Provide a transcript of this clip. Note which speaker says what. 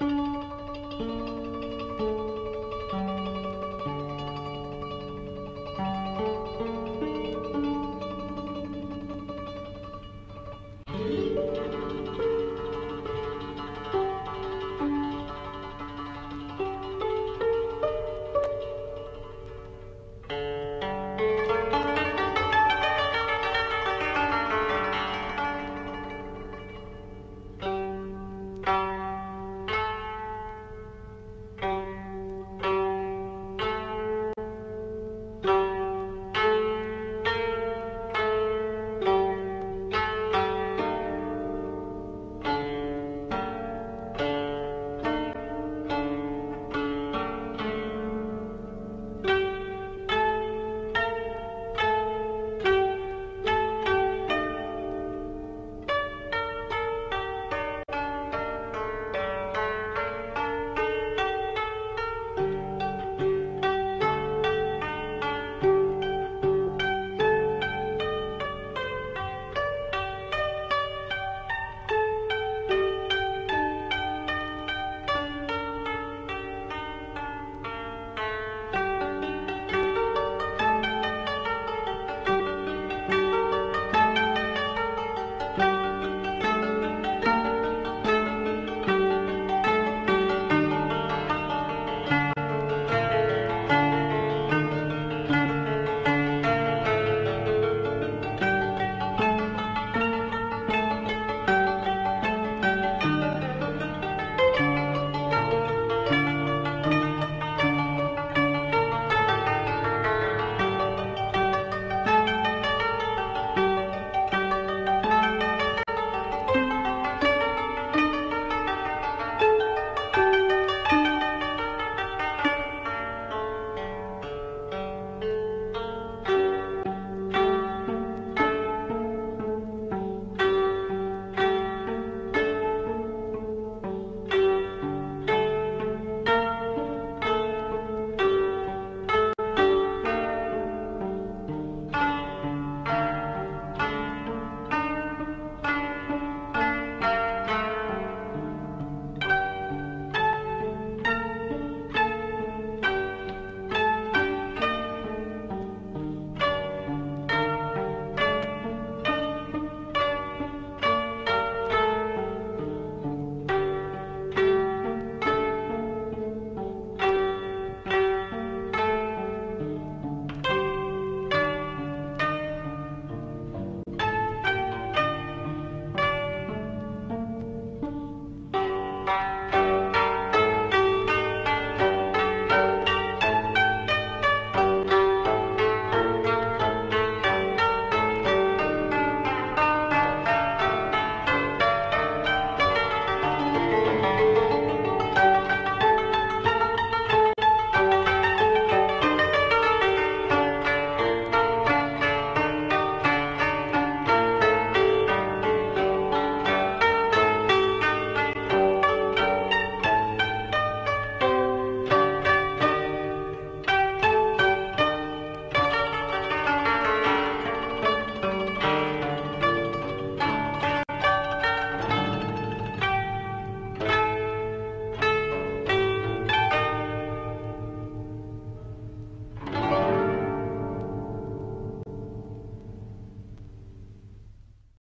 Speaker 1: Música